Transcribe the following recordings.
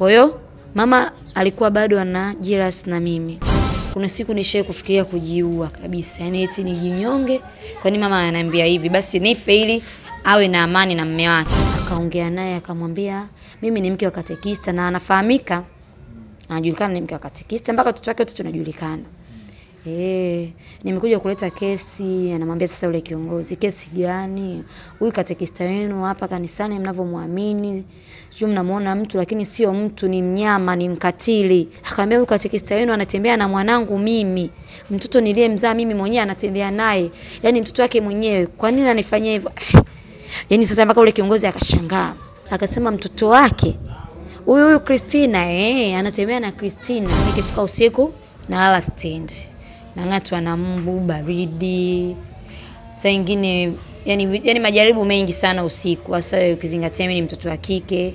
Kwa hiyo mama alikuwa bado ana jealous na mimi. Kuna siku nishae kufikiria kujiua kabisa, yaani eti nijinyonge, kwani mama ananiambia hivi, basi nife ili awe na amani na mme wake. Akaongea naye akamwambia, mimi ni mke wa katekista na anafahamika, anajulikana ni mke wa katekista, mpaka watoto wake wote tunajulikana. Eh, nimekuja kuleta kesi. Anamwambia sasa yule kiongozi, kesi gani? Huyu katekista wenu hapa kanisani mnavyomwamini, sio mnamuona mtu lakini sio mtu, ni mnyama, ni mkatili. Akamwambia huyu katekista wenu anatembea na mwanangu mimi, mtoto niliyemzaa mimi mwenyewe anatembea naye, yaani mtoto wake mwenyewe. Kwa nini anifanyia hivyo? Yaani sasa mpaka yule kiongozi akashangaa, akasema mtoto wake huyu huyu Christina eh, anatembea na Christina. Nikifika usiku nalala stendi, nang'atwa na mbu, baridi, saa ingine yani, yani majaribu mengi sana usiku, hasa ukizingatia mi ni mtoto wa kike.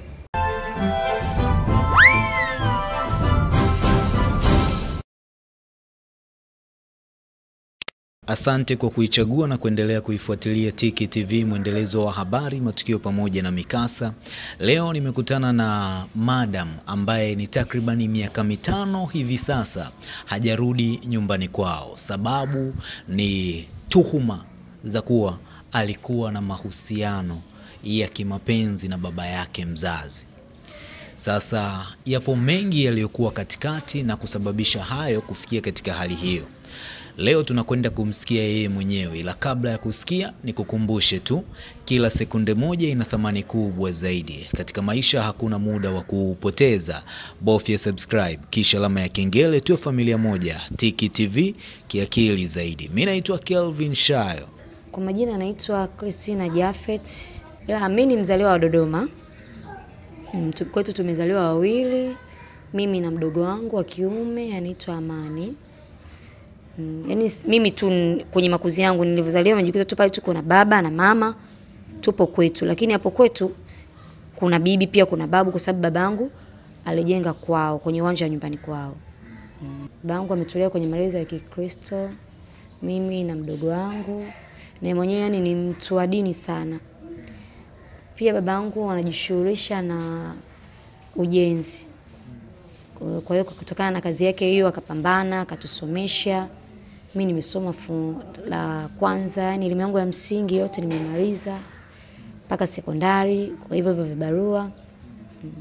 Asante kwa kuichagua na kuendelea kuifuatilia Tiki TV, mwendelezo wa habari, matukio pamoja na mikasa. Leo nimekutana na madam ambaye ni takribani miaka mitano hivi sasa hajarudi nyumbani kwao. Sababu ni tuhuma za kuwa alikuwa na mahusiano ya kimapenzi na baba yake mzazi. Sasa yapo mengi yaliyokuwa katikati na kusababisha hayo kufikia katika hali hiyo. Leo tunakwenda kumsikia yeye mwenyewe, ila kabla ya kusikia ni kukumbushe tu, kila sekunde moja ina thamani kubwa zaidi katika maisha. Hakuna muda wa kuupoteza, bofya subscribe kisha alama ya kengele, tuwe familia moja. Tiki TV kiakili zaidi. Mi naitwa Kelvin Shayo. Kwa majina anaitwa Christina Jafet, ila mi ni mzaliwa wa Dodoma. Mm, Kwetu tumezaliwa wawili, mimi na mdogo wangu wa kiume anaitwa Amani. Mm, yaani mimi tu kwenye makuzi yangu nilivyozaliwa nimejikuta tu pale tuko na baba na mama tupo kwetu, lakini hapo kwetu kuna bibi pia kuna babu, kwa sababu babangu alijenga kwao kwenye uwanja wa nyumbani kwao. Mm. Babangu ametolea kwenye malezi ya Kikristo, mimi na mdogo wangu, na mwenyewe yani ni mtu wa dini sana. Pia babangu anajishughulisha na ujenzi. Kwa hiyo kutokana na kazi yake hiyo akapambana, akatusomesha. Mi nimesoma fungu la kwanza, yani elimu yangu ya msingi yote nimemaliza mpaka sekondari, kwa hivyo hivyo vibarua. Mm.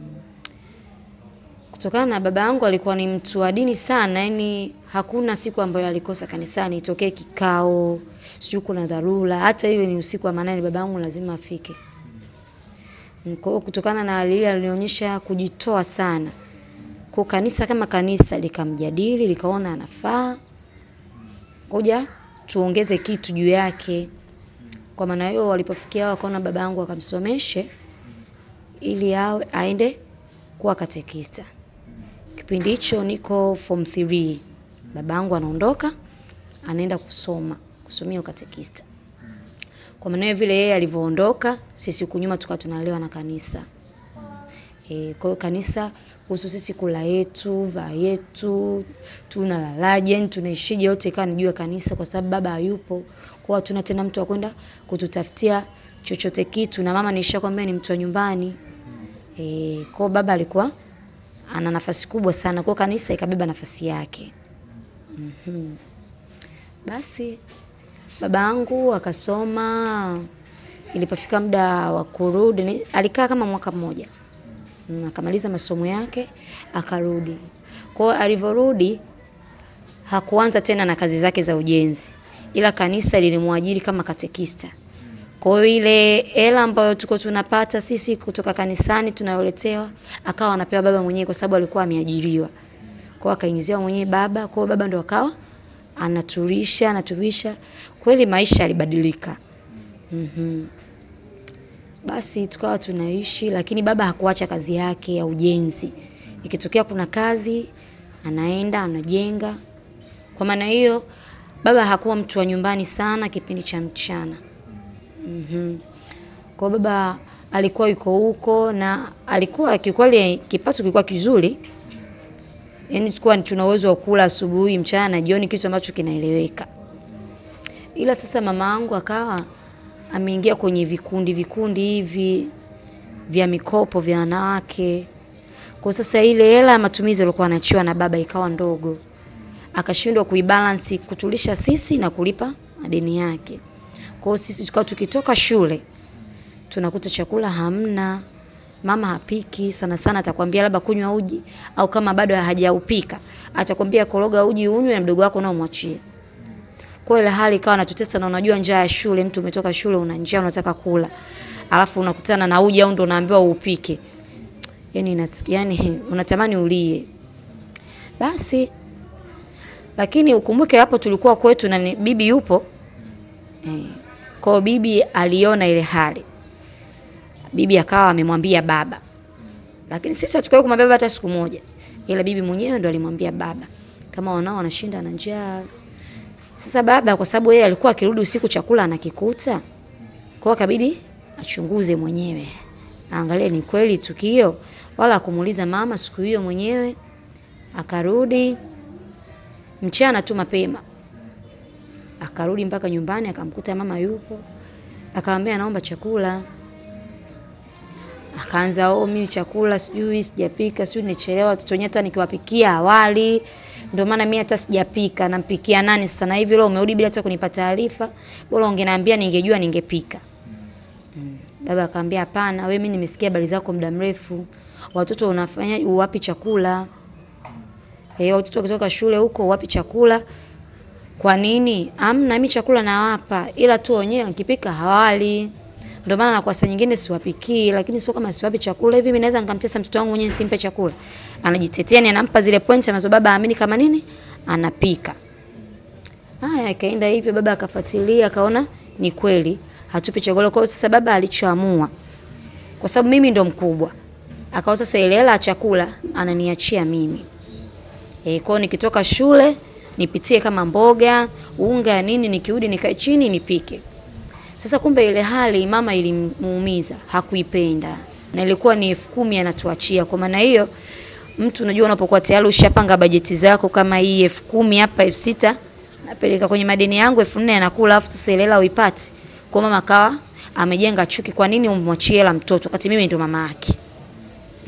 Kutokana na baba yangu alikuwa ni mtu wa dini sana, yani hakuna siku ambayo alikosa kanisani, itokee kikao, sijui kuna dharura, hata hiyo ni usiku wa manane, baba yangu lazima afike. Kwa hiyo kutokana na hali ile alionyesha kujitoa sana kwa kanisa kama kanisa likamjadili likaona anafaa ngoja tuongeze kitu juu yake. Kwa maana hiyo, walipofikia wakaona baba yangu akamsomeshe ili awe aende kuwa katekista. Kipindi hicho niko form 3, baba yangu anaondoka anaenda kusoma kusomia ukatekista. Kwa maana hiyo, vile yeye alivyoondoka, sisi huku nyuma tukawa tunalewa na kanisa. E, kwa hiyo kanisa kuhusu sisi kula yetu, vaa yetu, tunalalaje, yani tunaishije, yote ikawa nijua kanisa, kwa sababu baba hayupo. Kwa hatuna tena mtu wa kwenda kututafutia chochote kitu, na mama niisha kwambia ni mtu wa nyumbani. E, kwa baba alikuwa ana nafasi kubwa sana, kwa kanisa ikabeba nafasi yake. mm-hmm. Basi baba yangu akasoma, ilipofika muda wa kurudi alikaa kama mwaka mmoja Mm, akamaliza masomo yake akarudi. Kwa hiyo alivyorudi hakuanza tena na kazi zake za ujenzi, ila kanisa lilimwajiri kama katekista. Kwa hiyo ile hela ambayo tuko tunapata sisi kutoka kanisani tunayoletewa, akawa anapewa baba mwenyewe, kwa sababu alikuwa ameajiriwa. Kwa hiyo akaingiziwa mwenyewe baba, kwa hiyo baba ndo akawa anaturisha anaturisha Kweli maisha yalibadilika. Mhm. Basi tukawa tunaishi, lakini baba hakuacha kazi yake ya ujenzi. Ikitokea kuna kazi, anaenda anajenga. Kwa maana hiyo, baba hakuwa mtu wa nyumbani sana kipindi cha mchana. Mhm. Kwa baba alikuwa yuko huko na alikuwa kikweli, kipato kilikuwa kizuri, yani tulikuwa tuna uwezo wa kula asubuhi, mchana na jioni, kitu ambacho kinaeleweka. Ila sasa mama yangu akawa ameingia kwenye vikundi vikundi hivi vya mikopo vya wanawake. Kwa sasa ile hela ya matumizi alikuwa anachiwa na baba ikawa ndogo, akashindwa kuibalance kutulisha sisi na kulipa madeni yake. Kwa hiyo sisi tukawa tukitoka shule tunakuta chakula hamna, mama hapiki. Sana sana atakwambia labda kunywa uji, au kama bado hajaupika atakwambia koroga uji unywe na mdogo wako nao mwachie. Kwa ile hali ikawa natutesa, na unajua njaa ya shule, mtu umetoka shule una njaa, unataka kula, alafu unakutana na uji au ndo unaambiwa upike, yani nasikia yani unatamani ulie. Basi lakini ukumbuke hapo tulikuwa kwetu na bibi yupo eh. Kwa bibi aliona ile hali, bibi akawa amemwambia baba, lakini sisi hatukawahi kumwambia baba hata siku moja, ila bibi mwenyewe ndo alimwambia baba kama wanao wanashinda na njaa. Sasa baba kwa sababu yeye alikuwa akirudi usiku chakula anakikuta, kwa akabidi achunguze mwenyewe, aangalie ni kweli tukio, wala akumuuliza mama siku hiyo mwenyewe. Akarudi mchana tu mapema, akarudi mpaka nyumbani, akamkuta mama yupo, akamwambia naomba chakula. Akaanza oh, mimi chakula sijui sijapika, sijui nichelewa, watoto wenyewe hata nikiwapikia awali, ndio maana mimi hata sijapika. Nampikia nani sasa? Na hivi leo umerudi bila hata kunipa taarifa, bora ungeniambia, ningejua ningepika. Mm. Baba akamwambia hapana, wewe, mimi nimesikia habari zako muda mrefu, watoto unafanya uwapi chakula? Eh, watoto kutoka shule huko uwapi chakula? Kwa nini? Amna, mimi chakula nawapa, ila tu wenyewe nikipika hawali. Ndio maana kwa saa nyingine siwapikii, lakini sio kama siwapi chakula hivi. Mimi naweza nikamtesa mtoto wangu mwenyewe nisimpe chakula? Anajitetea ni anampa zile points ambazo baba aamini kama nini anapika. Haya, ikaenda hivyo, baba akafuatilia, akaona ni kweli hatupi chakula. Kwa hiyo sasa baba alichoamua, kwa sababu mimi ndo mkubwa, akawa sasa ile hela ya chakula ananiachia mimi. E, kwao nikitoka shule nipitie kama mboga, unga nini, nikirudi nikae chini nipike. Sasa kumbe ile hali mama ilimuumiza, hakuipenda na ilikuwa ni elfu kumi anatuachia. Kwa maana hiyo, mtu unajua, unapokuwa tayari ushapanga bajeti zako kama hii elfu kumi hapa, elfu sita napeleka kwenye madeni yangu, elfu nne anakula, afu sasa hela uipati. Kwa mama kawa amejenga chuki, kwa nini umwachie hela mtoto wakati mimi ndo mama yake?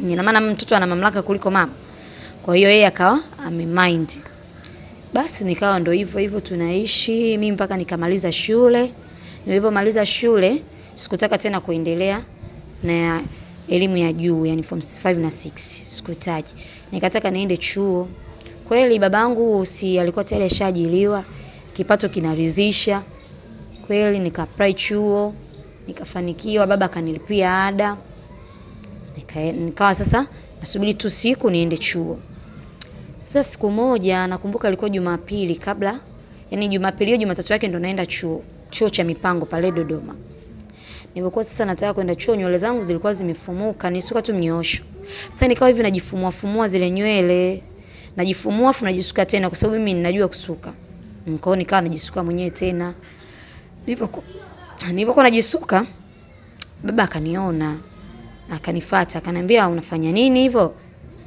Ina maana mtoto ana mamlaka kuliko mama. Kwa hiyo yeye akawa amemind. Basi nikawa ndo hivyo hivyo tunaishi mimi mpaka nikamaliza shule. Nilivyomaliza shule sikutaka tena kuendelea na elimu ya juu, yani form 5 na 6 sikutaji. Nikataka niende chuo. Kweli babangu si alikuwa tayari ashaajiliwa, kipato kinaridhisha. Kweli nika apply chuo, nikafanikiwa, baba akanilipia ada. Nika, nikawa sasa nasubiri tu siku niende chuo. Sasa siku moja nakumbuka ilikuwa Jumapili kabla, yani Jumapili hiyo Jumatatu yake ndo naenda chuo, chuo cha mipango pale Dodoma. Nilipokuwa sasa nataka kwenda chuo, nywele zangu zilikuwa zimefumuka, nisuka tu mnyoosho. Sasa nikawa hivi najifumua fumua zile nywele, najifumua afu najisuka tena, kwa sababu mimi ninajua kusuka. Nikao nikawa najisuka mwenyewe tena. Nilipokuwa nilipokuwa najisuka, baba akaniona, akanifuata, akaniambia unafanya nini hivyo?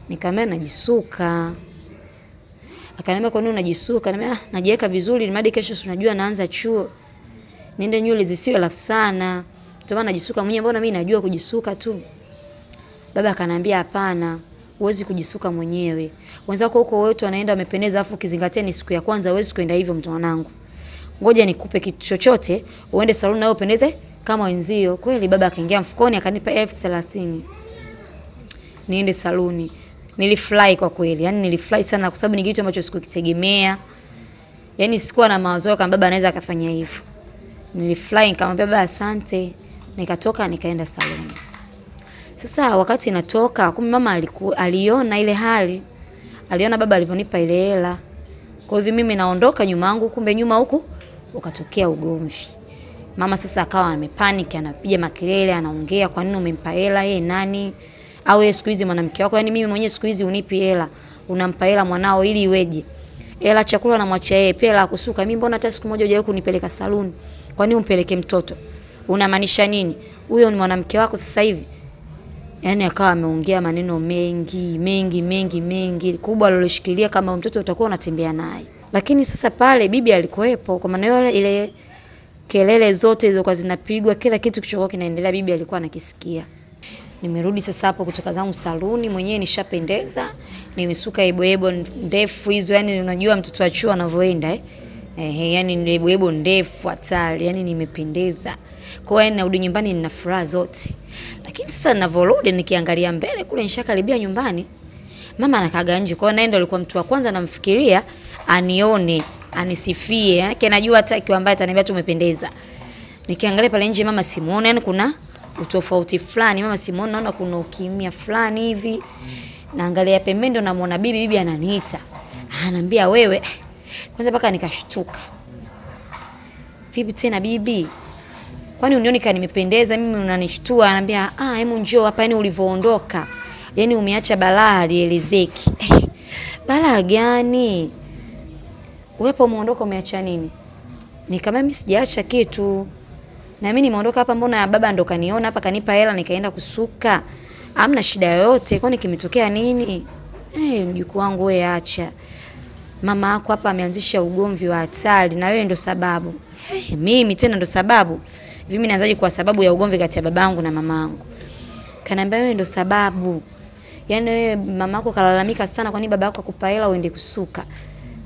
Nikamwambia najisuka. Akaniambia kwa nini unajisuka? Nikamwambia ah, najiweka vizuri mradi kesho si unajua naanza chuo. Niende nywele zisiwe rafu sana. Ndio maana najisuka mwenyewe, mbona mimi najua kujisuka tu. Baba akaniambia hapana, huwezi kujisuka mwenyewe. Wenzako huko wote wanaenda wamependeza, afu ukizingatia ni siku ya kwanza, huwezi kwenda hivyo mtu wanangu. Ngoja nikupe kitu chochote, uende saluni na upendeze kama wenzio. Kweli baba akaingia mfukoni akanipa elfu thelathini niende saluni. Nilifurahi kwa kweli, yani nilifurahi sana, kwa sababu ni kitu ambacho sikukitegemea. Yani sikuwa na mawazo kama baba anaweza akafanya hivyo. Nilifurahi, nikamwambia baba asante, nikatoka nikaenda saluni. Sasa wakati natoka, kumbe mama aliku, aliona ile hali, aliona baba alivyonipa ile hela. Kwa hivyo mimi naondoka nyuma yangu, kumbe nyuma huku ukatokea ugomvi. Mama sasa akawa amepanic, anapiga makelele, anaongea, kwa nini umempa hela yeye nani? Au yeye siku hizi mwanamke wako, yani mimi mwenyewe siku hizi unipi hela, unampa hela mwanao ili iweje? Hela chakula namwachia yeye, pia hela kusuka. Mimi mbona hata siku moja hujawahi kunipeleka saluni? Kwa nini umpeleke mtoto? Unamaanisha nini? Huyo ni mwanamke wako sasa hivi? Yaani akawa ameongea maneno mengi mengi mengi mengi, kubwa aliloshikilia kama mtoto utakuwa unatembea naye. Lakini sasa pale bibi alikuwepo, kwa maana ile kelele zote zilizokuwa zinapigwa, kila kitu kilichokuwa kinaendelea, bibi alikuwa anakisikia. Nimerudi sasa hapo kutoka zangu saluni, mwenyewe nishapendeza, nimesuka eboebo ndefu hizo, yani unajua mtoto wa chuo anavyoenda eh? Ehe, yani eboebo ndefu hatari, yani nimependeza. Kwa hiyo narudi nyumbani nina furaha zote, lakini sasa ninavyorudi nikiangalia mbele kule, nishakaribia nyumbani, mama anakaga nje. Kwa hiyo naye ndo alikuwa mtu wa kwanza namfikiria anione, anisifie, yake anajua hata kiwa mbaya ataniambia tu umependeza. Nikiangalia pale nje mama simuone, yani kuna utofauti fulani, mama simuone, naona kuna ukimya fulani hivi. Naangalia pembeni ndo namuona bibi, bibi ananiita. Anaambia wewe. Kwanza mpaka nikashtuka. Vipi tena bibi? Kwani unioni ka nimependeza mimi unanishtua? Anambia ah, hebu njoo hapa yani ulivyoondoka. yani umeacha balaa lielezeki. Eh, balaa gani? Wepo umeondoka umeacha nini? Nikamwambia mimi sijaacha kitu. Na mimi nimeondoka hapa, mbona baba ndo kaniona hapa kanipa hela nikaenda kusuka. amna shida yoyote, kwani kimetokea nini? Eh, mjukuu wangu wewe acha. Mama yako hapa ameanzisha ugomvi wa hatari na wewe ndo sababu. Hey, mimi tena ndo sababu. Mimi naanzaje kwa sababu ya ugomvi kati ya babangu na mamangu? Kanaambia wewe ndo sababu. Yaani wewe mamako kalalamika sana kwa nini baba yako akupa hela uende kusuka.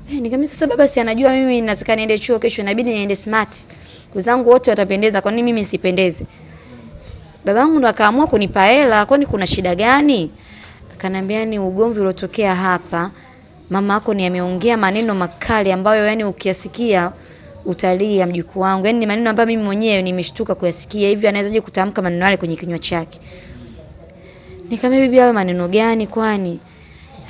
Eh, nikamwambia sasa baba si anajua mimi nataka niende chuo kesho inabidi niende smart. Wenzangu wote watapendeza kwa nini mimi sipendeze? Babangu ndo akaamua kunipa hela kwani kuna shida gani? Akaniambia ni ugomvi uliotokea hapa. Mama yako ni ameongea maneno makali ambayo yani ukiyasikia utalia mjukuu wangu. Yaani ni maneno ambayo mimi mwenyewe nimeshtuka kuyasikia. Hivi anawezaje kutamka maneno yale kwenye kinywa chake? Nikamwambia bibi, hayo maneno gani kwani?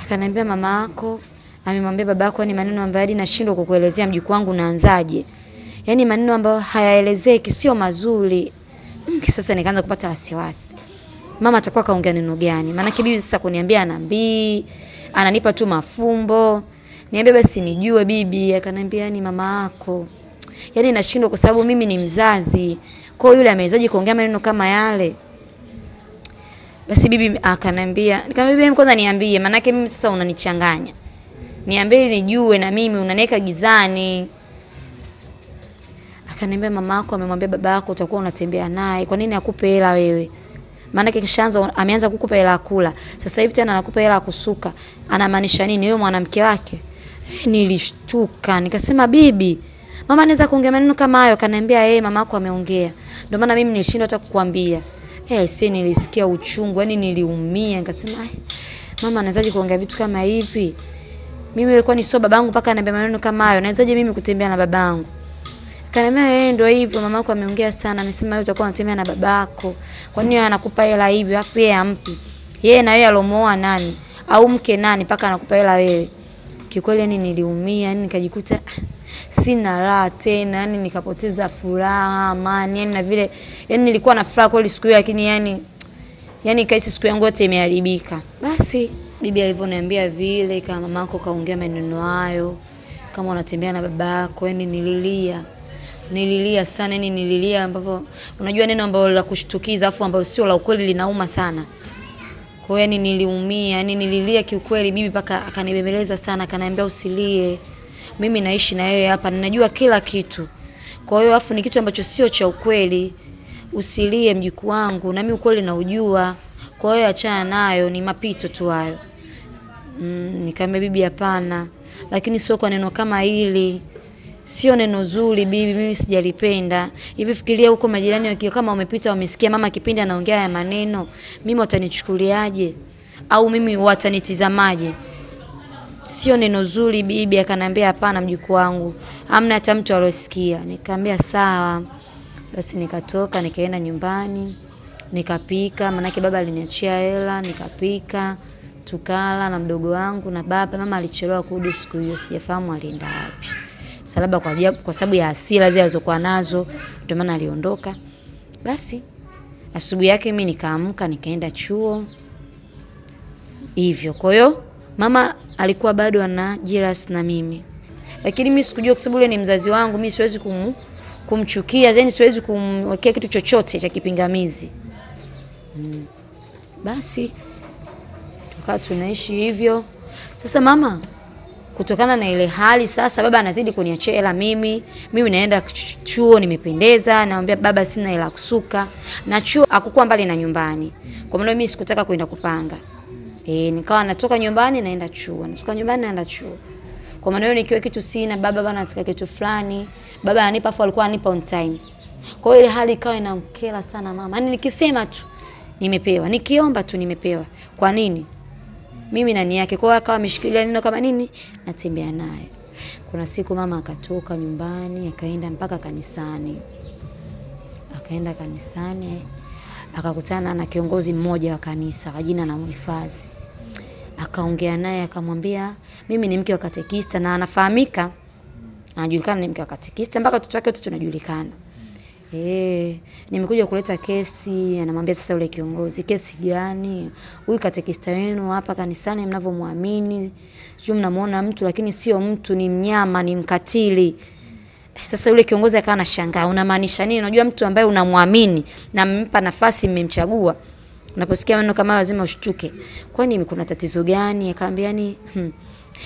Akaniambia mama yako amemwambia baba yako ni maneno ambayo hadi nashindwa kukuelezea mjukuu wangu naanzaje. Yaani maneno ambayo hayaelezeki sio mazuri. Mm, sasa nikaanza kupata wasiwasi. Mama atakuwa kaongea neno gani? Maana bibi sasa kuniambia anambii, ananipa tu mafumbo. Niambia basi nijue bibi, akaniambia ni mama yako. Yaani nashindwa kwa sababu mimi ni mzazi. Kwa yule amewezaje kuongea maneno kama yale? Basi bibi akanambia, nikamwambia bibi, kwanza niambie, maanake mimi sasa unanichanganya. Niambie nijue na mimi unaniweka gizani. Akaniambia mama yako amemwambia baba yako utakuwa unatembea naye. Kwa nini akupe hela wewe? Maanake kishaanza ameanza kukupa hela kula. Sasa hivi tena anakupa hela kusuka. Anamaanisha nini wewe mwanamke wake? Eh, nilishtuka. Nikasema bibi, mama anaweza kuongea maneno kama hayo? Akaniambia yeye mama yako ameongea. Ndio maana mimi nilishindwa hata kukuambia. Eh, si nilisikia uchungu, yani niliumia. Nikasema eh, mama anawezaje kuongea vitu kama hivi? Mimi nilikuwa ni sio babangu mpaka ananiambia maneno kama hayo. Nawezaje mimi kutembea na babangu? Kaniambia yeye ndio hivyo, mamako ameongea sana, amesema wewe utakuwa unatembea na babako. Kwa nini anakupa hela hivyo afu yeye ampi? Yeye na yeye alomoa nani? Au mke nani mpaka anakupa hela wewe? Kikweli yani niliumia, yani nikajikuta sina raha tena, yani nikapoteza furaha, amani, yani na vile yani nilikuwa na furaha kweli siku hiyo lakini yani yani kaisi siku yangu yote imeharibika. Basi bibi alivyoniambia vile, kama mamako kaongea maneno hayo, kama unatembea na babako, yani nililia nililia sana, yani nililia, ambapo unajua neno ambalo la kushtukiza afu ambalo sio la ukweli linauma sana. Kwa hiyo yani niliumia, yani nililia kiukweli. Bibi paka akanibembeleza sana, akaniambia usilie, mimi naishi na wewe hapa, ninajua kila kitu. Kwa hiyo afu ni kitu ambacho sio cha ukweli, usilie mjukuu wangu, nami ukweli naujua. Kwa hiyo achana nayo, ni mapito tu hayo. Mm, nikamwambia bibi, hapana, lakini sio kwa neno kama hili sio neno zuri bibi, mimi sijalipenda. Hivi fikiria huko majirani wakiwa kama wamepita wamesikia mama kipindi anaongea ya maneno, mimi watanichukuliaje? Au mimi watanitizamaje? Sio neno zuri bibi. Akanambia hapana, mjukuu wangu, hamna hata mtu aliosikia. Nikamwambia sawa. Basi nikatoka nikaenda nyumbani nikapika, maanake baba aliniachia hela, nikapika tukala na mdogo wangu na baba. Mama alichelewa kurudi siku hiyo, sijafahamu alienda wapi salaba kwa, ajia- kwa sababu ya hasira zile alizokuwa nazo, ndio maana aliondoka. Basi asubuhi yake mimi nikaamka nikaenda chuo hivyo. Kwa hiyo mama alikuwa bado ana jealous na mimi, lakini mimi sikujua, kwa sababu yule ni mzazi wangu, mimi siwezi kum, kumchukia, yani siwezi kumwekea kitu chochote cha kipingamizi mm. Basi tukawa tunaishi hivyo. Sasa mama kutokana na ile hali sasa, baba anazidi kuniachia hela mimi, mimi naenda chuo, nimependeza, naambia baba sina hela kusuka, na chuo akukua mbali na nyumbani, kwa maana mimi sikutaka kwenda kupanga e, nikawa natoka nyumbani naenda chuo, natoka nyumbani naenda chuo. Kwa maana hiyo nikiwa kitu sina, baba bana nataka kitu fulani, baba ananipa, afu alikuwa ananipa on time. Kwa hiyo ile hali ikawa inamkera sana mama, yaani nikisema tu nimepewa, nikiomba tu nimepewa. Kwa nini? Mimi nani yake. kwao, akawa ameshikilia neno kama nini, natembea naye. Kuna siku mama akatoka nyumbani akaenda mpaka kanisani, akaenda kanisani akakutana na kiongozi mmoja wa kanisa kwa jina na mhifadhi, akaongea naye akamwambia, mimi ni mke wa katekista na anafahamika, anajulikana ni mke wa katekista, mpaka watoto wake wote tunajulikana. Eh, nimekuja kuleta kesi. Anamwambia sasa yule kiongozi, kesi gani? Huyu katekista wenu hapa kanisani mnavyomwamini, sio mnamuona mtu lakini sio mtu, ni mnyama, ni mkatili. Sasa yule kiongozi akawa anashangaa, unamaanisha nini? Unajua mtu ambaye unamwamini na mmempa nafasi, mmemchagua, unaposikia maneno kama lazima ushtuke. Kwani kuna tatizo gani? Akaambia ni hmm.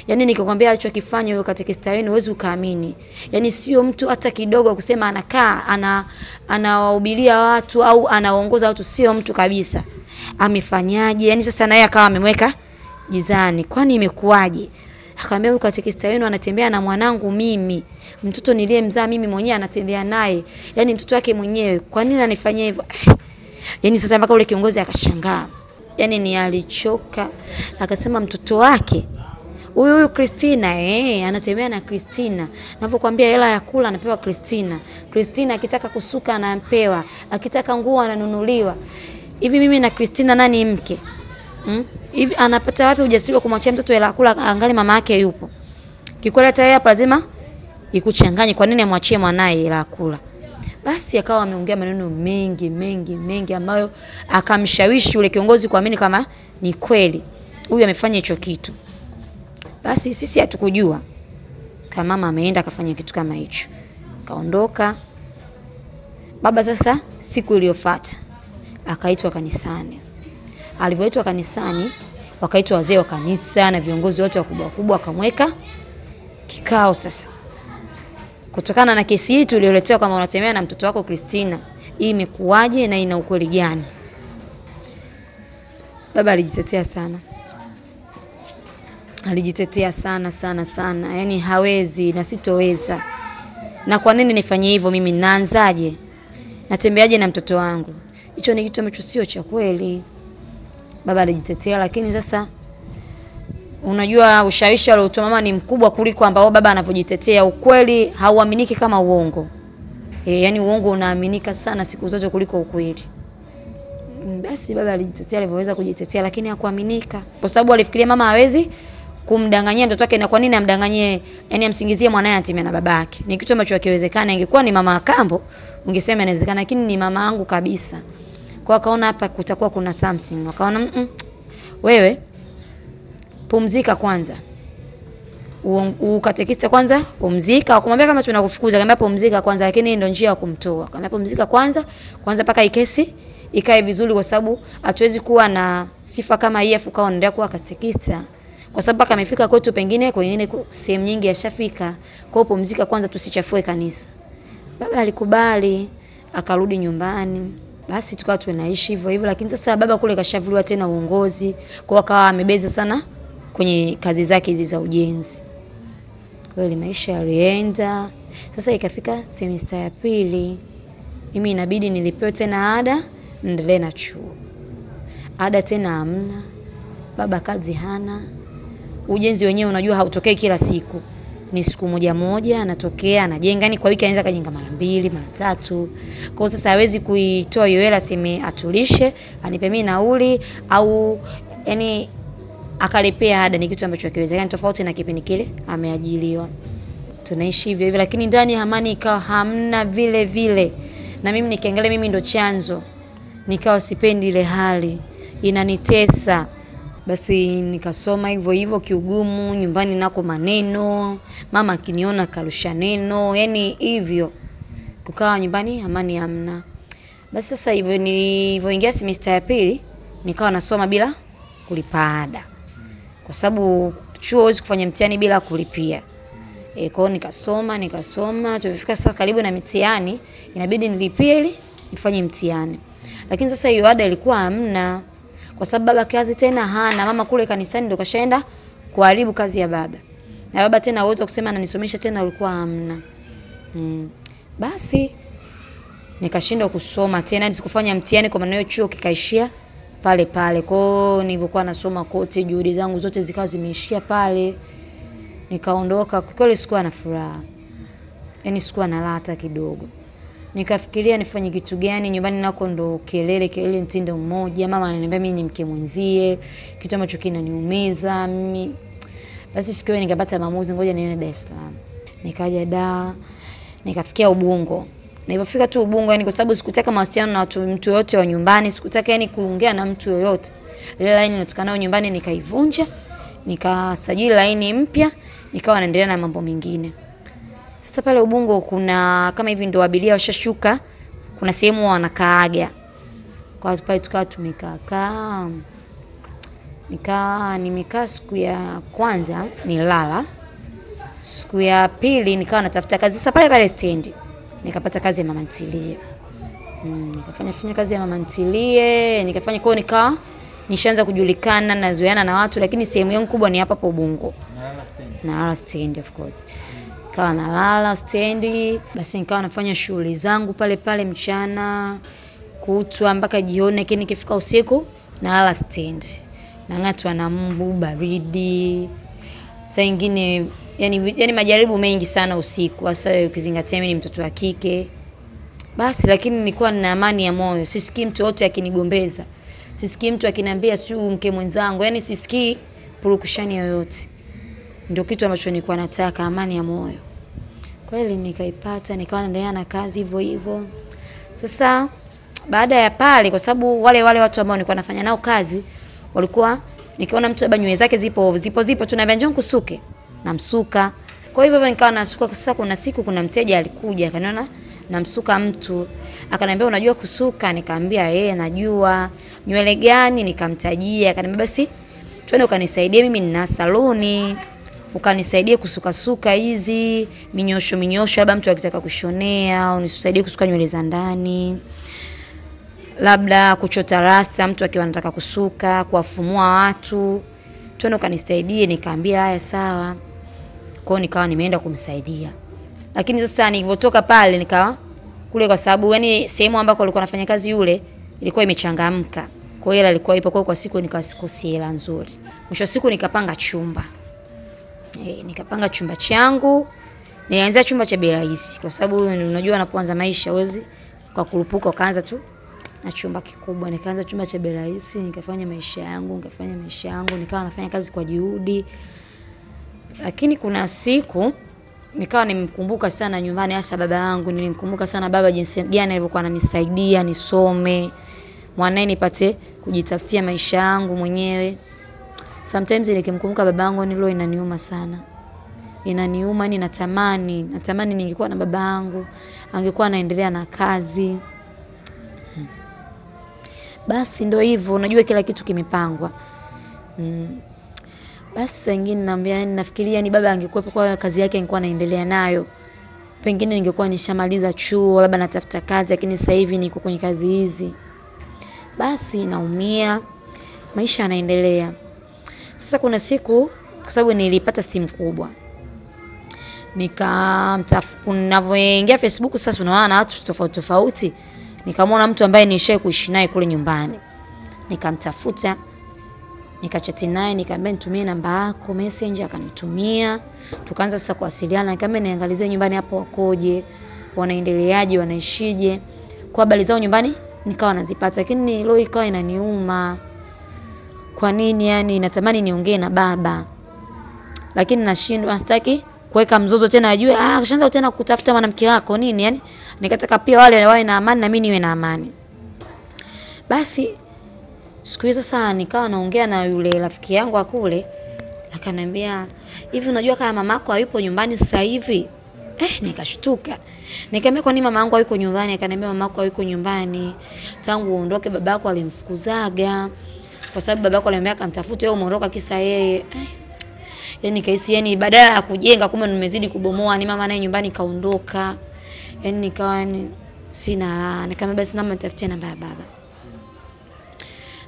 Yaani nikikwambia alichokifanya huyo katekista wenu huwezi ukaamini. Yaani sio mtu hata kidogo kusema anakaa ana anawahubiria watu au anaongoza watu, sio mtu kabisa. Amefanyaje? Yaani sasa naye akawa amemweka gizani. Kwani imekuwaje? Akamwambia huyu katekista wenu anatembea na mwanangu mimi. Mtoto niliyemzaa mimi mwenyewe anatembea naye. Yaani mtoto wake mwenyewe. Kwa nini anifanyia hivyo? Yaani sasa mpaka ule kiongozi akashangaa. Yaani ni alichoka. Akasema mtoto wake huyu huyu Christina eh, anatembea na kristina Navyokwambia hela ya kula anapewa Christina. Christina akitaka kusuka anapewa, akitaka nguo ananunuliwa. Hivi mimi na Christina nani mke? Hmm? Hivi anapata wapi ujasiri wa kumwachia mtoto hela ya kula angali mama yake yupo? Kikweli hata yeye hapa lazima ikuchanganye, kwa nini amwachie mwanae hela ya kula? Basi akawa ameongea maneno mengi mengi mengi ambayo akamshawishi yule kiongozi kuamini kama ni kweli huyu amefanya hicho kitu. Basi sisi hatukujua kama mama ameenda akafanya kitu kama hicho, kaondoka. Baba sasa, siku iliyofuata akaitwa kanisani. Alivyoitwa kanisani, wakaitwa wazee wa kanisa na viongozi wote wakubwa wakubwa, akamweka kikao. Sasa kutokana na kesi hii tulioletewa, kama unatemea na mtoto wako Kristina, hii imekuwaje na ina ukweli gani? Baba alijitetea sana alijitetea sana sana sana, yaani hawezi na sitoweza. Na kwa nini nifanye hivyo? Mimi naanzaje? Natembeaje na mtoto wangu? Hicho ni kitu ambacho sio cha kweli. Baba alijitetea, lakini sasa unajua ushawishi aliotoa mama ni mkubwa kuliko ambao baba anavyojitetea. Ukweli hauaminiki kama uongo e, yaani uongo unaaminika sana siku zote kuliko ukweli. Basi baba alijitetea alivyoweza kujitetea, lakini hakuaminika kwa sababu alifikiria mama hawezi kumdanganyia mtoto wake. Na kwa nini amdanganyie? Yani amsingizie mwanae atime na babake, ni kitu ambacho hakiwezekana. Ingekuwa ni mama akambo, ungesema inawezekana, lakini ni mama yangu kabisa. Kwa akaona hapa kutakuwa kuna something, wakaona mm -mm, wewe pumzika kwanza, ukatekista kwanza, pumzika. Wakumwambia kama tunakufukuza, akamwambia pumzika kwanza, lakini ndio njia ya kumtoa. Akamwambia pumzika kwanza kwanza mpaka ikesi ikae vizuri, kwa sababu hatuwezi kuwa na sifa kama hii afu kawa unaendelea kuwa katekista kwa sababu mpaka amefika kwetu, pengine kwengine sehemu nyingi ashafika. Kwa pumzika kwanza, tusichafue kanisa. Baba alikubali, akarudi nyumbani. Basi tukawa tunaishi hivyo hivyo, lakini sasa baba kule kashavuliwa tena uongozi, kwa akawa amebeza sana kwenye kazi zake hizi za ujenzi. Hiyo maisha yalienda. Sasa ikafika semesta ya pili, mimi inabidi nilipewe tena ada, niendelee na chuo. Ada tena hamna, baba kazi hana ujenzi wenyewe unajua hautokei kila siku, ni siku moja moja anatokea anajenga, yani kwa wiki anaweza kajenga mara mbili mara tatu. Kwa hiyo sasa hawezi kuitoa hiyo hela sime atulishe anipe mimi nauli au yani akalipia ada, ni kitu ambacho hakiwezekani, tofauti na kipindi kile ameajiliwa. Tunaishi hivyo hivyo, lakini ndani amani ikawa hamna vile vile, na mimi nikiangalia, mimi ndo chanzo, nikawa sipendi ile hali, inanitesa basi nikasoma hivyo hivyo kiugumu, nyumbani nako maneno, mama akiniona karusha neno, yani hivyo kukaa nyumbani amani hamna. Basi sasa hivyo nilivyoingia semester ya pili nikawa nasoma bila kulipa ada, kwa sababu chuo huwezi kufanya mtihani bila kulipia. E, kwa hiyo nikasoma nikasoma, tulifika sasa karibu na mitihani, inabidi nilipie ili nifanye mtihani. Lakini sasa hiyo ada ilikuwa hamna, kwa sababu baba kazi tena hana, mama kule kanisani ndo kashaenda kuharibu kazi ya baba, na baba tena uwezo kusema ananisomesha tena ulikuwa hamna. Mm. Basi nikashindwa kusoma tena, sikufanya mtihani, kwa maana hiyo chuo kikaishia pale pale. Kwa hiyo nilivyokuwa nasoma kote, juhudi zangu zote zikawa zimeishia pale nikaondoka. Kwa kweli sikuwa na furaha, yaani sikuwa na lata kidogo. Nikafikiria nifanye kitu gani, nyumbani nako ndo kelele kelele, mtindo mmoja. Mama ananiambia mimi ni mke mwenzie, kitu ambacho kinaniumiza mimi. Basi siku hiyo nikapata maamuzi, ngoja niende Dar es Salaam. Nikaja da nikafikia Ubungo. Nilipofika tu Ubungo, yani kwa sababu sikutaka mawasiliano na watu mtu yoyote wa nyumbani, sikutaka yani kuongea na mtu yoyote. Ile laini nilitoka nayo nyumbani nikaivunja nikasajili laini mpya, nikawa naendelea na mambo mengine. Sasa pale Ubungo kuna kama hivi ndo abiria washashuka, kuna sehemu wanakaaga kwa pale, tukawa tumekaa kaa, nikaa nimekaa. Siku ya kwanza nilala, siku ya pili nikawa natafuta kazi sasa pale pale stendi, nikapata kazi ya mama ntilie. Mm, nikafanya fanya kazi ya mama ntilie, nikafanya kwao, nikawa nishaanza kujulikana, nazoeana na watu, lakini sehemu yangu kubwa ni hapa hapo Ubungo. Nalala stendi of course. Nikawa nalala stendi, basi nikawa nafanya shughuli zangu pale pale mchana kutwa mpaka jioni, lakini nikifika usiku nalala stendi, nang'atwa na mbu, baridi, saa ingine yani, yani majaribu mengi sana usiku, hasa ukizingatia mimi ni mtoto wa kike. Basi lakini nilikuwa nina amani ya moyo, sisikii mtu yote akinigombeza sisikii mtu akiniambia siu mke mwenzangu, yani sisikii purukushani yoyote. Ndio kitu ambacho nilikuwa nataka, amani ya moyo. Kweli nikaipata, nikawa naendelea na kazi hivyo hivyo. Sasa baada ya pale, kwa sababu wale wale watu ambao nilikuwa nafanya nao kazi walikuwa, nikiona mtu labda nywele zake zipo zipo zipo, tunaambia njoo kusuke, namsuka. Kwa hivyo hivyo nikawa nasuka. Sasa kuna siku kuna mteja alikuja akaniona namsuka mtu akaniambia, unajua kusuka? Nikamwambia yeye najua. Nywele gani? Nikamtajia. Akaniambia basi twende ukanisaidie, mimi nina saluni, ukanisaidie kusukasuka hizi minyosho minyosho, labda mtu akitaka kushonea au nisaidie kusuka nywele za ndani, labda kuchota rasta, mtu akiwa anataka kusuka, kuwafumua watu, twende ukanisaidie. Nikaambia haya sawa. kwao nikawa nimeenda kumsaidia lakini sasa nilivyotoka pale nikawa kule, kwa sababu yani sehemu ambako alikuwa anafanya kazi yule ilikuwa imechangamka, kwa hiyo alikuwa ipo kwa, kwa siku nikawa sikosi hela nzuri. Mwisho siku nikapanga chumba e, nikapanga chumba changu. Nilianzia chumba cha bei rahisi, kwa sababu unajua unapoanza maisha uwezi kwa kurupuka ukaanza tu na chumba kikubwa. Nikaanza chumba cha bei rahisi, nikafanya maisha yangu, nikafanya maisha yangu, nikawa nafanya kazi kwa juhudi, lakini kuna siku nikawa nimkumbuka sana nyumbani, hasa baba yangu. Nilimkumbuka sana baba, jinsi gani alivyokuwa ananisaidia nisome, mwanae nipate kujitafutia maisha yangu mwenyewe. Sometimes nikimkumbuka baba yangu nilo inaniuma sana, inaniuma ni natamani, natamani ningekuwa na baba yangu, angekuwa anaendelea na kazi. Basi ndo hivyo, unajua kila kitu kimepangwa mm. Basi saa naambia, yani nafikiria ni baba angekuwepo kwa kazi yake angekuwa anaendelea nayo, pengine ningekuwa nishamaliza chuo, labda natafuta kazi, lakini sasa hivi niko kwenye kazi hizi. Basi naumia, maisha yanaendelea. Sasa kuna siku, kwa sababu nilipata simu kubwa, nikamtafuta, ninavyoingia Facebook sasa unaona na watu tofauti tofauti, nikamwona mtu ambaye nishae kuishi naye kule nyumbani, nikamtafuta nikachati naye nikamwambia nitumie namba yako messenger, akanitumia. Tukaanza sasa kuwasiliana, nikamwambia niangalizie nyumbani hapo wakoje, wanaendeleaje, wanaishije, kwa habari zao nyumbani nikawa nazipata, lakini leo ikawa inaniuma. Kwa nini? Yani natamani niongee na baba, lakini nashindwa, sitaki kuweka mzozo tena, ajue ah, kishaanza tena kutafuta mwanamke wako nini. Yani nikataka pia wale wawe na amani na mimi niwe na amani. Basi siku hiyo sasa nikawa naongea na yule rafiki yangu wa kule, akaniambia hivi, unajua kama mamako hayupo nyumbani sasa hivi? Eh, nikashtuka. Nikamwambia kwa nini mama yangu hayuko nyumbani? Akaniambia mama yako hayuko nyumbani tangu uondoke, babako alimfukuzaga kwa sababu babako alimwambia akamtafute wewe, umeondoka kisa yeye. Eh, yani kaisi yani badala ya kujenga kumbe nimezidi kubomoa. Ni mama naye nyumbani kaondoka. Yani nikawa yani sina raha. Nikamwambia basi namba nitafutie namba ya baba.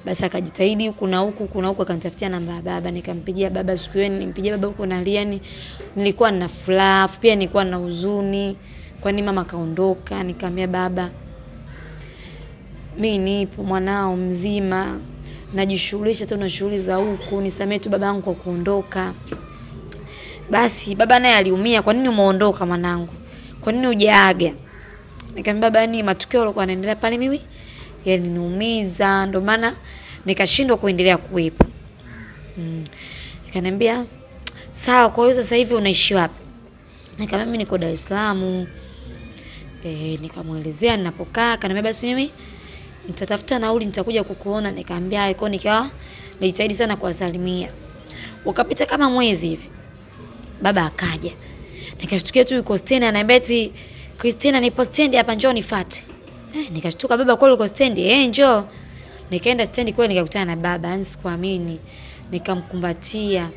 Basi akajitahidi huku na huku kuna huku akanitafutia namba ya baba. Nikampigia baba siku hiyo nilimpigia baba huko nalia ni nilikuwa na furaha pia nilikuwa na huzuni. Kwani mama kaondoka nikamwambia baba mi nipo mwanao mzima najishughulisha tu na shughuli za huku nisamee tu baba yangu kwa kuondoka basi baba naye aliumia kwa nini umeondoka mwanangu kwa nini hujaaga nikamwambia baba ni matukio yalikuwa yanaendelea pale mimi yaliniumiza ndio maana nikashindwa kuendelea kuwepo mm. Nikaniambia sawa, kwa hiyo sasa hivi unaishi wapi? Nikamwambia mimi niko Dar es Salaam. Eh, nikamwelezea ninapokaa, akaniambia basi mimi nitatafuta nauli nitakuja kukuona. Nikamwambia iko, nikawa nilijitahidi sana kuwasalimia. Ukapita kama mwezi hivi, baba akaja, nikashtukia tu yuko stendi, ananiambia eti Christina, nipo stendi hapa, njoo nifuate. Eh, nikashtuka baba, kweli uko stendi? Eh, njoo. Nikaenda stendi kweli, nikakutana na baba, yani sikuamini, nikamkumbatia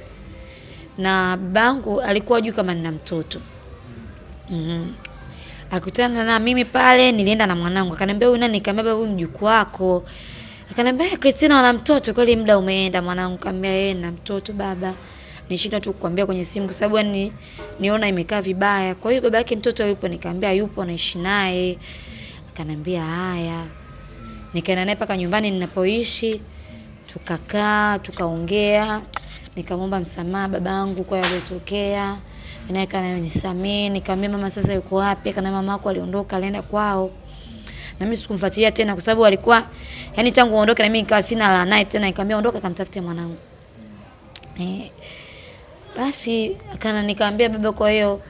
na babangu alikuwa juu kama nina mtoto mm akutana na mimi pale, nilienda na mwanangu, akaniambia huyu nani? Nikamwambia huyu mjukuu wako. Akaniambia "Eh, Christina wana mtoto kweli, muda umeenda mwanangu. Kaambia yeye na mtoto baba, nishinda tu kukwambia kwenye simu kwa sababu yani niona imekaa vibaya. Kwa hiyo baba yake mtoto yupo? Nikamwambia yupo, naishi naye. Akaniambia haya. Nikaenda naye mpaka nyumbani ninapoishi, tukakaa tukaongea, nikamwomba msamaha babangu kwa yaliyotokea, naye kanajisamee. Nikamwambia mama sasa yuko wapi? Kana mama yako aliondoka alienda kwao, na mimi sikumfuatilia tena kwa sababu alikuwa yani tangu aondoke, na mimi nikawa sina la naye tena. Nikamwambia ondoka, kamtafute mwanangu eh. Basi akana nikamwambia baba, kwa hiyo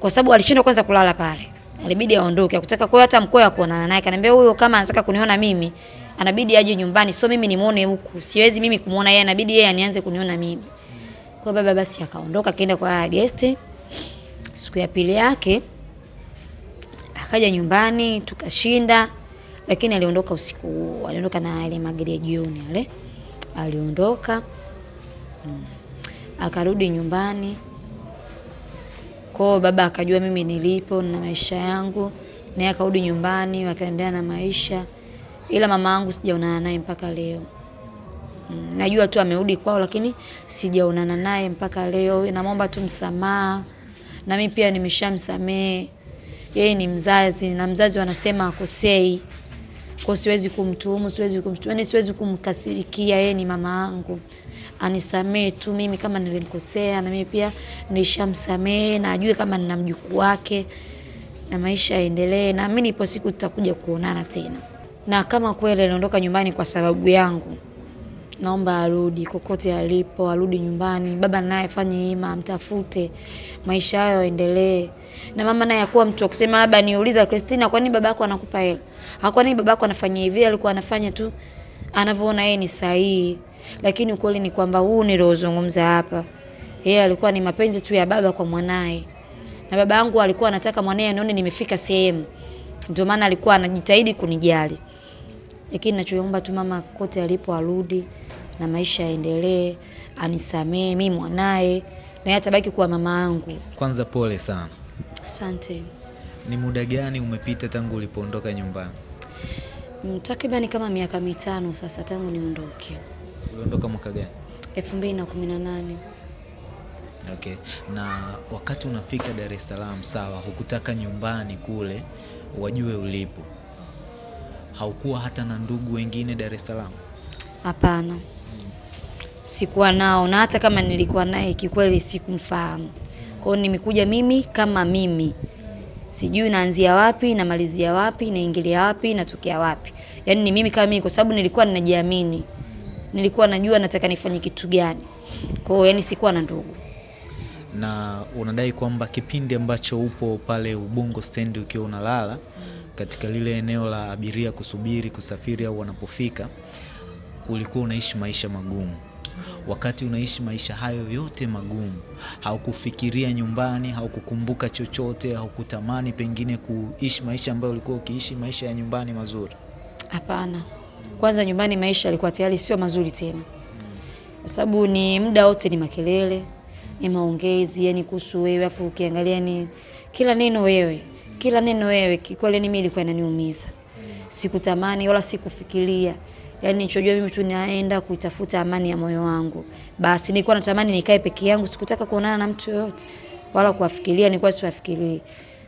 kwa sababu alishindwa kwanza kulala pale, alibidi aondoke, akutaka kwa hata mkoa kuonana naye. Kaniambia huyo kama anataka kuniona mimi anabidi aje nyumbani, so mimi nimuone huku, siwezi mimi kumuona yeye, anabidi yeye anianze kuniona mimi. Kwa baba basi akaondoka, akaenda kwa guest. Siku ya pili yake akaja nyumbani, tukashinda, lakini aliondoka usiku huo, aliondoka na ile magari ya jioni yale, aliondoka hmm. akarudi nyumbani kwao. Baba akajua mimi nilipo na maisha yangu, naye akarudi nyumbani, wakaendelea na maisha, ila mama yangu sijaonana naye mpaka leo. Mm, najua tu amerudi kwao, lakini sijaonana naye mpaka leo. Namwomba tu msamaha, na mimi pia nimeshamsamehe. Yeye ni mzazi na mzazi wanasema akosei, kwa siwezi kumtuhumu, siwezi kumtuhumu, yani siwezi kumkasirikia. Yeye ni mama yangu, anisamehe tu mimi kama nilimkosea, na mimi pia nishamsamehe, na ajue kama nina mjukuu wake, na maisha yaendelee. Naamini ipo siku tutakuja kuonana tena, na kama kweli aliondoka nyumbani kwa sababu yangu naomba arudi kokote alipo, arudi nyumbani. Baba naye afanye hima, amtafute, maisha hayo yaendelee. Na mama naye akuwa mtu wa kusema labda niuliza Christina, nini yako anakupa hela? Hakuwa nini yako anafanya hivi? Alikuwa anafanya tu anavyoona yeye ni sahihi, lakini ukweli ni kwamba huu niliozungumza hapa, yeye alikuwa ni mapenzi tu ya baba kwa mwanaye, na baba yangu alikuwa anataka mwanaye anione nimefika sehemu, ndio maana alikuwa anajitahidi kunijali lakini nachoomba tu mama kote alipo arudi na maisha yaendelee, anisamee mi mwanaye, na yeye atabaki kuwa mama yangu. Kwanza pole sana. Asante. Ni muda gani umepita tangu ulipoondoka nyumbani? Mm, Takribani kama miaka mitano sasa tangu niondoke, Uliondoka mwaka gani? elfu mbili na kumi na nane. Okay. Na wakati unafika Dar es Salaam, sawa, hukutaka nyumbani kule wajue ulipo, haukuwa hata na ndugu wengine Dar es Salaam? Hapana, sikuwa nao, na hata kama nilikuwa naye kikweli sikumfahamu. Kwa hiyo nimekuja mimi kama mimi, sijui naanzia wapi namalizia wapi naingilia wapi natokea wapi, yaani ni mimi kama mimi, kwa sababu nilikuwa ninajiamini, nilikuwa najua nataka nifanye kitu gani. Kwa hiyo yani sikuwa na ndugu. na unadai kwamba kipindi ambacho upo pale Ubungo stendi ukiwa unalala katika lile eneo la abiria kusubiri kusafiri au wanapofika, ulikuwa unaishi maisha magumu. Wakati unaishi maisha hayo yote magumu, haukufikiria nyumbani, haukukumbuka chochote, haukutamani pengine kuishi maisha ambayo ulikuwa ukiishi maisha ya nyumbani mazuri? Hapana, kwanza nyumbani maisha yalikuwa tayari sio mazuri tena, kwa sababu ni muda wote ni makelele, ni maongezi yani kuhusu wewe, afu ukiangalia ni kila neno wewe, kila neno wewe, kikweli mimi ilikuwa inaniumiza. Sikutamani wala sikufikiria, yani nichojua mimi tu naenda kuitafuta amani ya moyo wangu. Basi nilikuwa natamani nikae peke yangu, sikutaka kuonana na mtu yoyote wala kuwafikiria, nilikuwa siwafikirii.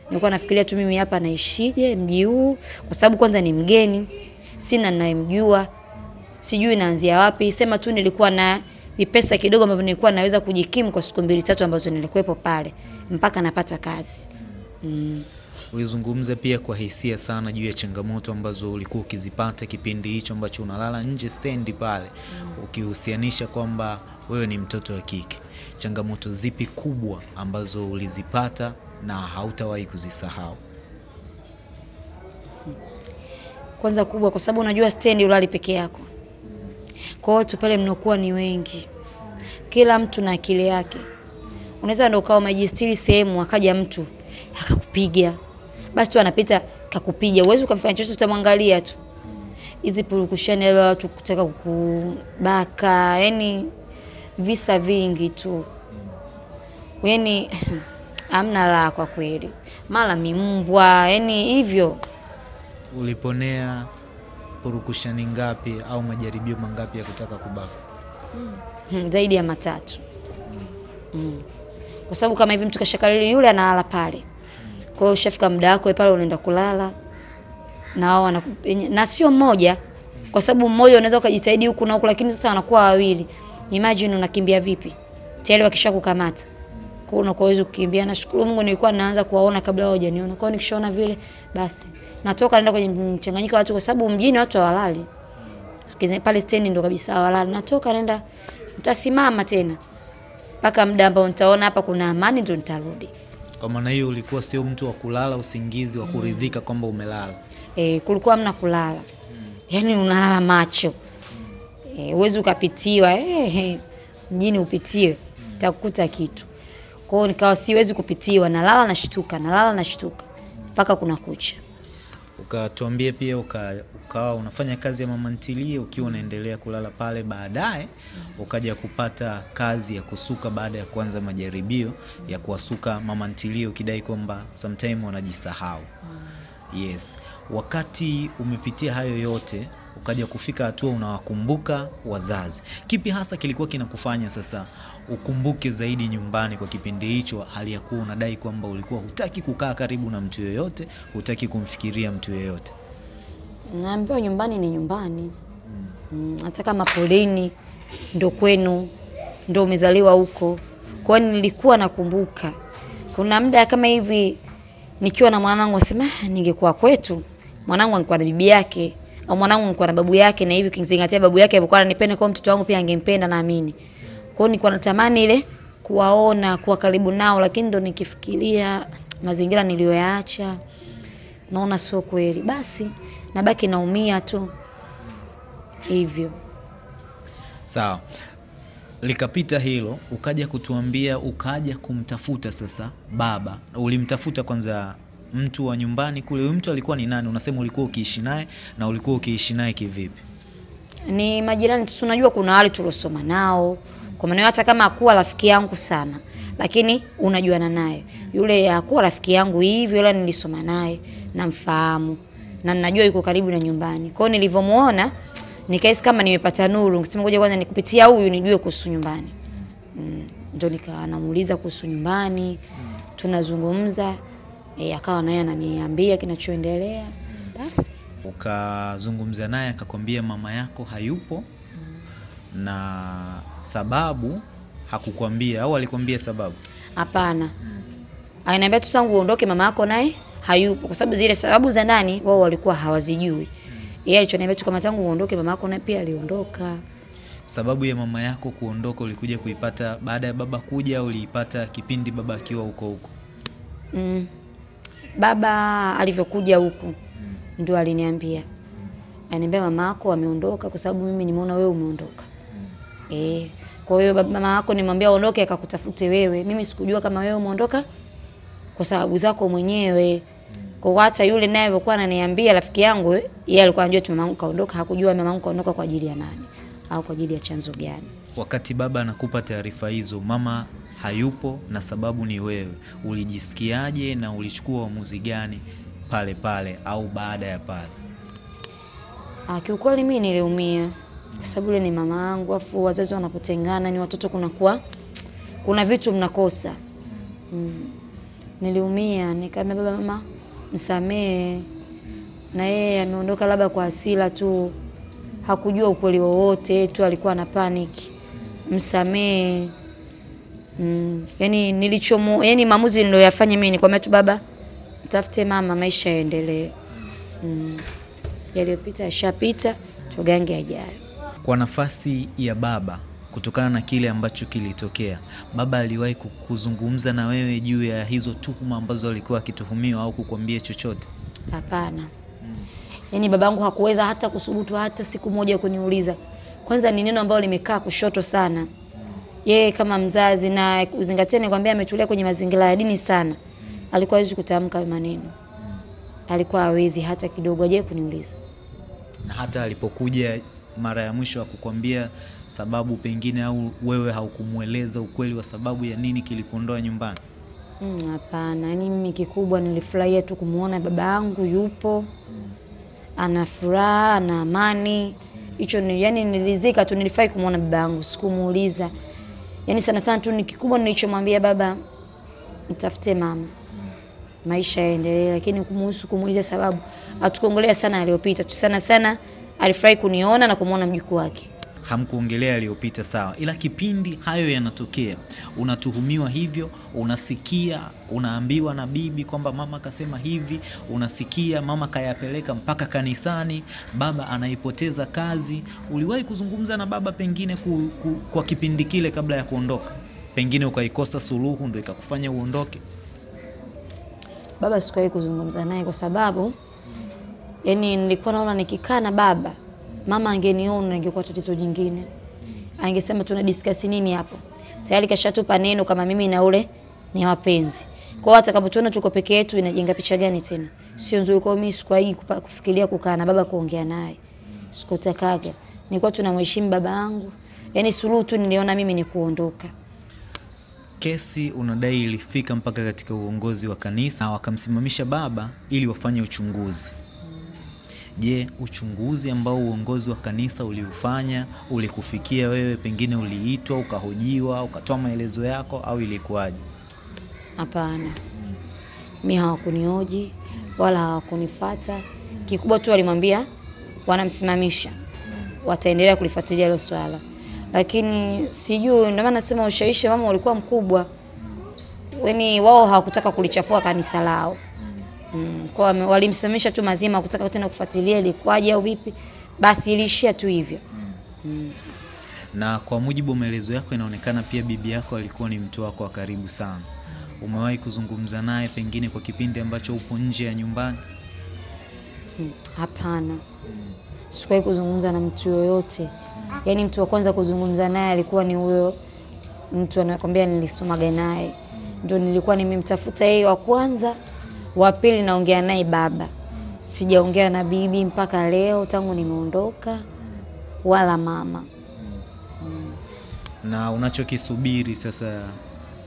Nilikuwa nafikiria tu mimi hapa naishije mji huu, kwa sababu kwanza ni mgeni, sina ninayemjua, sijui naanzia wapi. Sema tu nilikuwa na vipesa kidogo ambavyo nilikuwa naweza kujikimu kwa siku mbili tatu ambazo nilikuwepo pale mpaka napata kazi mm. Ulizungumza pia kwa hisia sana juu ya changamoto ambazo ulikuwa ukizipata kipindi hicho ambacho unalala nje stendi pale, mm. ukihusianisha kwamba wewe ni mtoto wa kike. Changamoto zipi kubwa ambazo ulizipata na hautawahi kuzisahau? Kwanza kubwa, kwa sababu unajua stendi ulali peke yako, kwa hiyo watu pale mnakuwa ni wengi, kila mtu na akili yake. Unaweza ndo ukawa umejistiri sehemu, akaja mtu akakupiga, basi tu anapita kakupiga, uwezi ukamfanya chochote, utamwangalia tu. Hizi purukushani ya watu kutaka kubaka yani visa vingi tu, yani amna raha kwa kweli, mara mimbwa, yani hivyo. Uliponea purukushani ngapi au majaribio mangapi ya kutaka kubaka? Hmm, zaidi ya matatu. Mm. Kwa sababu kama hivi mtu kashakalili yule anaala pale, kwa hiyo ushafika muda wako pale, unaenda kulala na wao wanakupenya, na sio mmoja, kwa sababu mmoja unaweza ukajitahidi huku na huku, lakini sasa wanakuwa wawili. Imagine unakimbia vipi tayari wakisha kukamata kwa hiyo huwezi kukimbia. Nashukuru Mungu nilikuwa naanza kuwaona kabla wao hawajaniona, kwa hiyo nikishaona vile basi natoka naenda kwenye mchanganyiko wa watu, kwa sababu mjini watu hawalali pale stendi ndo kabisa hawalali. Natoka naenda nitasimama tena mpaka muda ambao nitaona hapa kuna amani ndo nitarudi. Kwa maana hiyo ulikuwa sio mtu wa kulala usingizi wa kuridhika kwamba umelala. E, kulikuwa mna kulala, yaani unalala macho e, uwezi ukapitiwa e, mjini upitiwe takuta kitu. Kwa hiyo nikawa siwezi kupitiwa, nalala nashtuka, nalala nashtuka mpaka kuna kucha. Ukatuambia pia uka, ukawa unafanya kazi ya mama ntilie ukiwa unaendelea kulala pale, baadaye ukaja kupata kazi ya kusuka baada ya kuanza majaribio ya kuwasuka mama ntilie, ukidai kwamba sometime wanajisahau. Yes, wakati umepitia hayo yote ukaja kufika hatua unawakumbuka wazazi, kipi hasa kilikuwa kinakufanya sasa ukumbuke zaidi nyumbani kwa kipindi hicho, hali ya kuwa unadai kwamba ulikuwa hutaki kukaa karibu na mtu yoyote, hutaki kumfikiria mtu yoyote? Naambiwa nyumbani ni nyumbani mm, hata kama polini ndo kwenu, ndo umezaliwa huko. Kwa hiyo nilikuwa nakumbuka kuna muda kama hivi nikiwa na mwanangu nasema ningekuwa kwetu, mwanangu angekuwa na bibi yake au mwanangu angekuwa na babu yake, na hivi ukizingatia babu yake alikuwa ananipenda, kwa mtoto wangu pia angempenda, naamini. Kwa hiyo nilikuwa natamani ile kuwaona, kuwa karibu nao, lakini ndo nikifikiria mazingira niliyoyaacha naona sio kweli, basi nabaki naumia tu hivyo. Sawa, likapita hilo, ukaja kutuambia, ukaja kumtafuta sasa baba. Ulimtafuta kwanza mtu wa nyumbani kule, huyu mtu alikuwa ni nani? Unasema ulikuwa ukiishi naye, na ulikuwa ukiishi naye kivipi? Ni majirani tunajua kuna wale tuliosoma nao, kwa maana hata kama akuwa rafiki yangu sana, lakini unajuana naye. Yule hakuwa rafiki yangu hivyo, ila nilisoma naye, namfahamu na ninajua yuko karibu na nyumbani. Kwa hiyo nilivyomuona nikaisi kama nimepata nuru, nikasema ngoja kwanza nikupitia huyu nijue kuhusu nyumbani. Mm, ndio nikawa namuuliza kuhusu nyumbani, tunazungumza e, akawa naye ananiambia kinachoendelea. Basi Ukazungumza naye akakwambia mama yako hayupo, na sababu hakukwambia au alikwambia sababu? hapana, ananiambia tu tangu uondoke mama yako naye hayupo, kwa sababu zile sababu za ndani wao walikuwa hawazijui. Yeye alichoniambia tu kama tangu uondoke mama yako naye pia aliondoka. Sababu ya mama yako kuondoka ulikuja kuipata baada ya baba kuja au uliipata kipindi baba akiwa huko huko? Mm. Baba alivyokuja huku ndio aliniambia, aniambia mama yako ameondoka kwa sababu mimi nimeona wewe umeondoka. Mm. Eh, kwa hiyo mama yako nimwambia aondoke akakutafute wewe. Mimi sikujua kama wewe umeondoka kwa sababu zako mwenyewe. Kwa hata yule naye alikuwa ananiambia rafiki yangu, yeye alikuwa anajua tu mamangu kaondoka, hakujua mamangu kaondoka kwa ajili ya nani au kwa ajili ya chanzo gani. Wakati baba anakupa taarifa hizo, mama hayupo na sababu ni wewe, ulijisikiaje na ulichukua uamuzi gani pale pale au baada ya pale? Ah, kiukweli mi niliumia kwa sababu yule ni mama yangu, afu wazazi wanapotengana ni watoto, kunakuwa kuna vitu mnakosa. Mm. Niliumia, nikaambia baba, mama msamehe, na yeye ameondoka labda kwa hasira tu, hakujua ukweli wowote tu, alikuwa na panic. Msamehe. Mm. Yani nilichomo, yani maamuzi niliyoyafanya mimi ni kwambia tu baba, mtafute mama, maisha yaendelee. Mm. Yaliyopita yashapita, tugange ajayo. Kwa nafasi ya baba, kutokana na kile ambacho kilitokea, baba aliwahi kuzungumza na wewe juu ya hizo tuhuma ambazo alikuwa akituhumiwa au kukwambia chochote? Hapana. hmm. Yaani babangu hakuweza hata kusubutu hata siku moja kuniuliza. Kwanza ni neno ambalo limekaa kushoto sana. Yeye kama mzazi na uzingatie nikwambia ametulia kwenye mazingira ya dini sana. Alikuwa hawezi kutamka maneno. Alikuwa hawezi hata kidogo ajaye kuniuliza. Na hata alipokuja mara ya mwisho akukwambia sababu pengine, au wewe haukumweleza ukweli wa sababu ya nini kilikuondoa nyumbani? Mm, Hapana, yaani mimi kikubwa nilifurahia tu kumwona baba yangu yupo, mm, ana furaha, ana amani. Hicho ni yani, nilizika tu, nilifurahi kumwona baba yangu, sikumuuliza. yani sana sana tu ni kikubwa nilichomwambia baba, mtafute mama, maisha yaendelee, lakini kumuhusu kumuuliza sababu, hatukuongelea sana aliyopita tu, sana sana alifurahi kuniona na kumwona mjukuu wake. Hamkuongelea aliyopita, sawa, ila kipindi hayo yanatokea, unatuhumiwa hivyo, unasikia, unaambiwa na bibi kwamba mama kasema hivi, unasikia mama kayapeleka mpaka kanisani, baba anaipoteza kazi. Uliwahi kuzungumza na baba pengine ku, ku, kwa kipindi kile kabla ya kuondoka, pengine ukaikosa suluhu ndo ikakufanya uondoke? Baba sikuwahi kuzungumza naye kwa sababu yani nilikuwa naona nikikaa na baba, mama angeniona ingekuwa tatizo jingine. Angesema tuna discuss nini hapo? Tayari kashatupa neno kama mimi na ule ni wapenzi. Kwa hiyo atakapotuona tuko peke yetu inajenga picha gani tena? Sio nzuri kwa mimi sikuwahi kufikiria kukaa na baba kuongea naye. Sikutakaga. Nilikuwa tunamheshimu baba yangu. Yaani suluhu tu niliona mimi ni kuondoka. Kesi unadai ilifika mpaka katika uongozi wa kanisa wakamsimamisha baba ili wafanye uchunguzi. Je, uchunguzi ambao uongozi wa kanisa uliufanya ulikufikia wewe? Pengine uliitwa ukahojiwa, ukatoa maelezo yako au ilikuwaje? Hapana, mi hawakunioji wala hawakunifata. Kikubwa tu walimwambia wanamsimamisha, wataendelea kulifuatilia hilo swala, lakini sijui. Ndio maana nasema ushawishi mama ulikuwa mkubwa, yaani wao hawakutaka kulichafua kanisa lao. Mm, kwa walimsimamisha tu mazima, kutaka tena kufuatilia ilikuwaje au vipi, basi iliishia tu hivyo. Mm. Mm. Na kwa mujibu wa maelezo yako, inaonekana pia bibi yako alikuwa ni mtu wako wa karibu sana. Umewahi kuzungumza naye pengine kwa kipindi ambacho upo nje ya nyumbani? Mm, Hapana, sikuwahi kuzungumza na mtu yoyote. Yaani mtu wa kwanza kuzungumza naye alikuwa ni huyo mtu anakwambia nilisomaga naye, ndio nilikuwa nimemtafuta yeye wa kwanza. Wa pili naongea naye baba, sijaongea na bibi mpaka leo tangu nimeondoka, wala mama. Na unachokisubiri sasa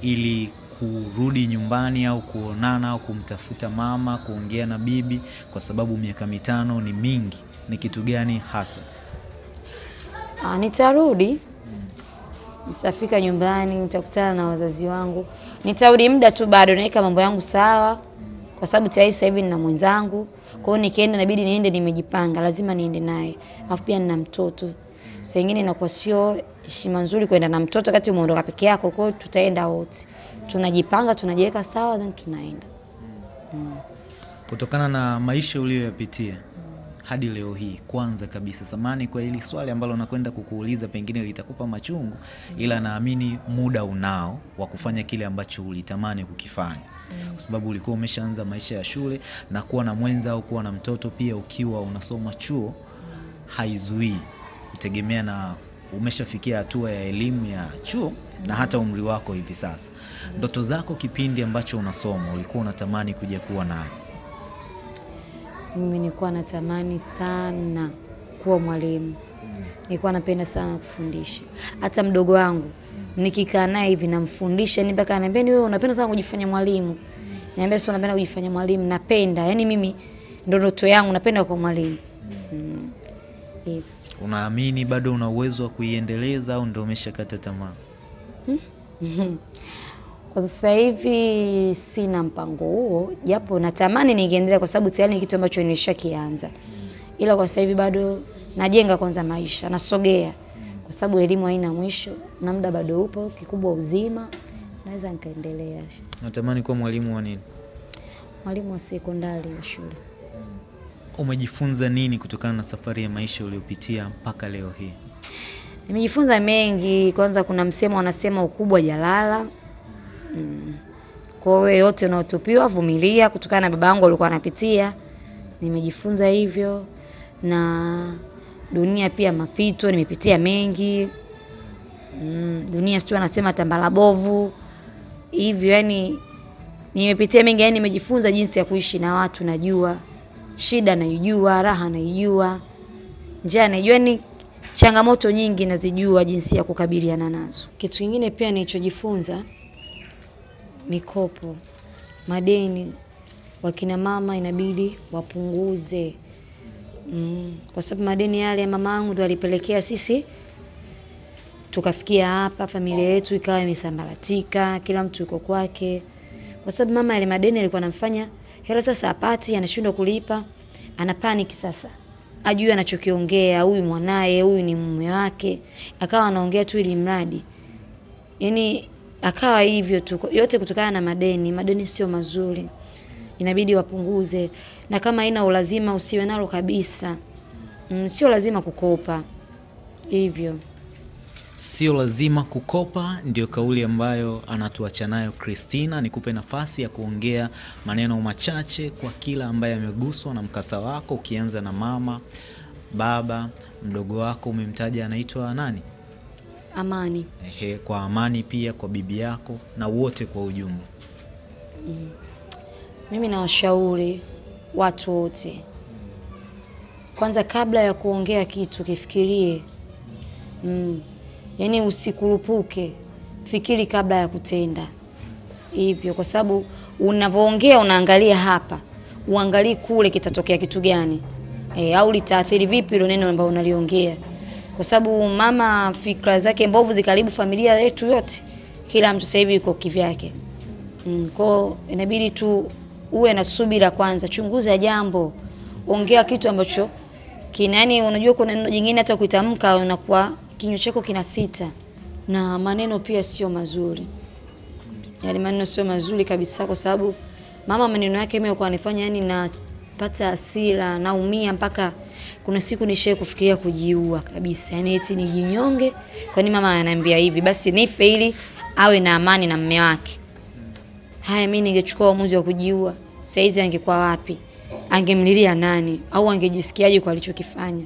ili kurudi nyumbani au kuonana au kumtafuta mama, kuongea na bibi, kwa sababu miaka mitano ni mingi, ni kitu gani hasa? Aa, nitarudi nitafika nyumbani, nitakutana na wazazi wangu, nitarudi muda tu, bado naweka mambo yangu sawa, kwa sababu tayari sasa hivi nina mwenzangu. Kwa hiyo nikienda, inabidi niende nimejipanga, lazima niende naye, alafu pia nina mtoto. Sasa ingine inakuwa sio heshima nzuri kwenda na mtoto wakati umeondoka peke yako. Kwa hiyo tutaenda wote, tunajipanga, tunajiweka sawa, then tunaenda. Kutokana na maisha uliyoyapitia hadi leo hii, kwanza kabisa, samani kwa hili swali ambalo nakwenda kukuuliza, pengine litakupa machungu, ila naamini muda unao wa kufanya kile ambacho ulitamani kukifanya, kwa sababu ulikuwa umeshaanza maisha ya shule na kuwa na mwenza au kuwa na mtoto pia ukiwa unasoma chuo haizuii, kutegemea na umeshafikia hatua ya elimu ya chuo na hata umri wako hivi sasa. Ndoto zako kipindi ambacho unasoma ulikuwa unatamani kuja kuwa nayo? Mimi nilikuwa natamani sana kuwa mwalimu. Nilikuwa napenda sana kufundisha. Hata mdogo wangu nikikaa naye hivi namfundisha, ni mpaka ananiambia, ni wewe unapenda sana kujifanya mwalimu. Niambia sio, napenda kujifanya mwalimu, napenda yani, mimi ndo ndoto yangu, napenda kuwa mwalimu mm. Hivyo. Unaamini bado una uwezo wa kuiendeleza au ndio umeshakata tamaa? Kwa sasa hivi sina mpango huo, japo natamani ningeendelea, kwa sababu tayari ni kitu ambacho nishakianza, ila kwa sasa hivi bado najenga kwanza maisha, nasogea, kwa sababu elimu haina mwisho na muda bado upo. Kikubwa uzima, naweza nikaendelea. Natamani kuwa mwalimu wa nini? Mwalimu wa sekondari wa shule. Umejifunza nini kutokana na safari ya maisha uliyopitia mpaka leo hii? Nimejifunza mengi. Kwanza kuna msemo wanasema ukubwa jalala. Mm. Kwa hiyo yote unaotupiwa vumilia, kutokana na baba yangu alikuwa anapitia. Nimejifunza hivyo, na dunia pia mapito, nimepitia mengi. Mm. Dunia sio anasema tambala bovu hivyo, yani nimepitia mengi, yani nimejifunza jinsi ya kuishi na watu, najua shida naijua, raha naijua, njaa naijua, ni changamoto nyingi nazijua, jinsi ya kukabiliana nazo. Kitu kingine pia nilichojifunza, mikopo, madeni, wakina mama inabidi wapunguze mm, kwa sababu madeni yale ya mama yangu ndo alipelekea sisi tukafikia hapa, familia yetu ikawa imesambaratika, kila mtu yuko kwake, kwa sababu mama yale madeni alikuwa anamfanya hela sasa apati, anashindwa kulipa, ana paniki sasa, ajui anachokiongea, huyu mwanaye, huyu ni mume wake, akawa anaongea tu ili mradi, yani akawa hivyo tu, yote kutokana na madeni. Madeni sio mazuri, inabidi wapunguze, na kama haina ulazima usiwe nalo kabisa. Mm, sio lazima kukopa hivyo. Sio lazima kukopa, ndio kauli ambayo anatuacha nayo Christina. Nikupe nafasi ya kuongea maneno machache kwa kila ambaye ameguswa na mkasa wako, ukianza na mama, baba, mdogo wako umemtaja anaitwa nani? Amani. Ehe, kwa Amani pia kwa bibi yako na wote kwa ujumla. Mimi nawashauri watu wote, kwanza kabla ya kuongea kitu kifikirie. Mm. Yaani usikurupuke, fikiri kabla ya kutenda. Hivyo, kwa sababu unavyoongea unaangalia hapa, uangalii kule kitatokea kitu gani. E, au litaathiri vipi hilo neno ambalo unaliongea, kwa sababu mama fikra zake mbovu zikaribu familia yetu yote, kila mtu sasa hivi yuko kivyake. Mm, kwao inabidi tu uwe na subira kwanza, chunguza jambo, ongea kitu ambacho kina yani, unajua kuna neno jingine hata kuitamka unakuwa kinywa chako kina sita, na maneno pia sio mazuri, yale maneno sio mazuri kabisa, kwa sababu mama maneno yake mimi kwa anifanya yani na pata hasira, naumia, mpaka kuna siku nishe kufikiria kujiua kabisa, yani eti nijinyonge, kwani mama ananiambia hivi, basi nife ili awe na amani na mume wake. Haya, mimi ningechukua uamuzi wa kujiua, saizi angekuwa wapi? Angemlilia nani? Au angejisikiaje kwa alichokifanya?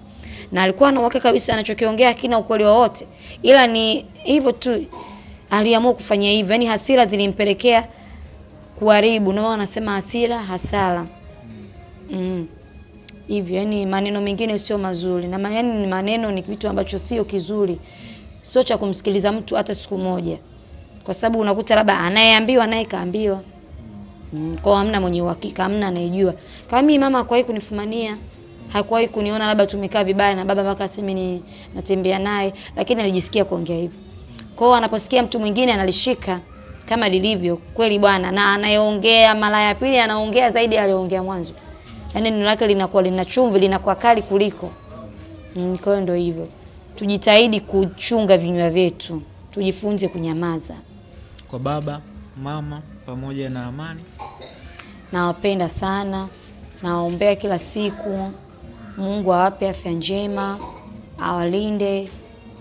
Na alikuwa na uhakika kabisa anachokiongea kina ukweli wowote, ila ni hivyo tu aliamua kufanya hivyo, yaani hasira zilimpelekea kuharibu. na wanasema hasira hasara mm. Hivyo yani maneno mengine sio mazuri, na yani ni maneno ni kitu ambacho sio kizuri, sio cha kumsikiliza mtu hata siku moja kwa sababu unakuta labda anayeambiwa naye kaambiwa. Mm, kwa hamna mwenye uhakika, amna anayejua. Kama mimi mama hakuwahi kunifumania, hakuwahi kuniona labda tumekaa vibaya na baba mpaka aseme ni natembea naye, lakini alijisikia kuongea hivyo. Kwa hiyo anaposikia mtu mwingine analishika kama lilivyo kweli bwana, na anayeongea mara ya pili anaongea zaidi aliyoongea mwanzo, yaani neno lake linakuwa lina chumvi, linakuwa kali kuliko. Mm, kwa hiyo ndio hivyo, tujitahidi kuchunga vinywa vyetu, tujifunze kunyamaza. Kwa baba, mama pamoja na Amani, Nawapenda sana, nawaombea kila siku, Mungu awape afya njema, awalinde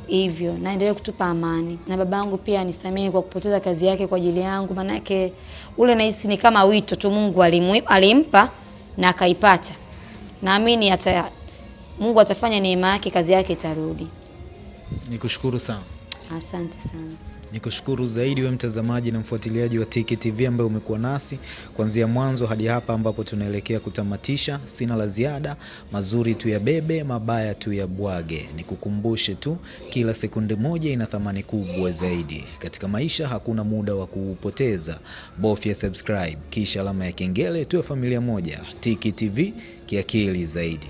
hivyo, naendelee kutupa amani. Na babangu pia anisamehe kwa kupoteza kazi yake kwa ajili yangu, manake ule nahisi ni kama wito tu Mungu alimu, alimpa na akaipata. Naamini hata Mungu atafanya neema yake, kazi yake itarudi. nikushukuru sana. Asante sana. Ni kushukuru zaidi we mtazamaji na mfuatiliaji wa Tiki TV ambaye umekuwa nasi kuanzia mwanzo hadi hapa ambapo tunaelekea kutamatisha. Sina la ziada, mazuri tu ya bebe, mabaya tu ya bwage. Nikukumbushe tu, kila sekunde moja ina thamani kubwa zaidi katika maisha. Hakuna muda wa kuupoteza, bofya subscribe kisha alama ya kengele, tuwe familia moja. Tiki TV kiakili zaidi.